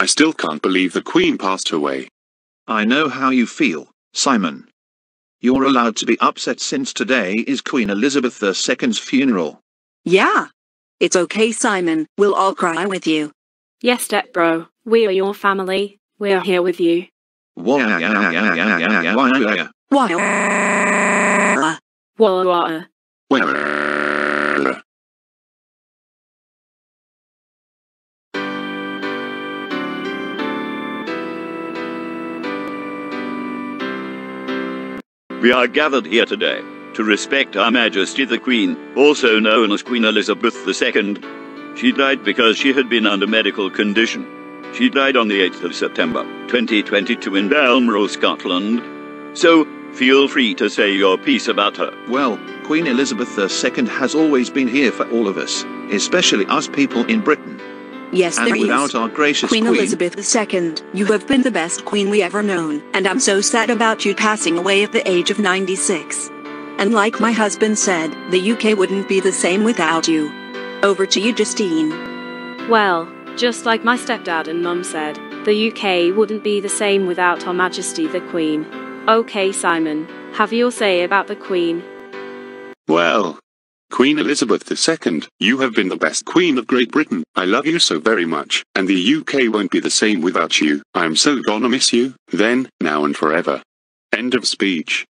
I still can't believe the Queen passed away. I know how you feel, Simon. You're allowed to be upset since today is Queen Elizabeth II's funeral. Yeah. It's okay, Simon. We'll all cry with you. Yes, step bro. We are your family. We're here with you. Why? Why? Wah We are gathered here today to respect Her Majesty the Queen, also known as Queen Elizabeth II. She died because she had been under medical condition. She died on the 8th of September, 2022 in Balmoral, Scotland. So, feel free to say your piece about her. Well, Queen Elizabeth II has always been here for all of us, especially us people in Britain. Yes, And there is. without our gracious Queen Queen, Elizabeth II, you have been the best queen we ever known, and I'm so sad about you passing away at the age of 96. And like my husband said, the UK wouldn't be the same without you. Over to you, Justine. Well, just like my stepdad and mum said, the UK wouldn't be the same without Her Majesty the Queen. Okay, Simon, have your say about the Queen. well. Queen Elizabeth II, you have been the best Queen of Great Britain. I love you so very much, and the UK won't be the same without you. I'm so gonna miss you, then, now and forever. End of speech.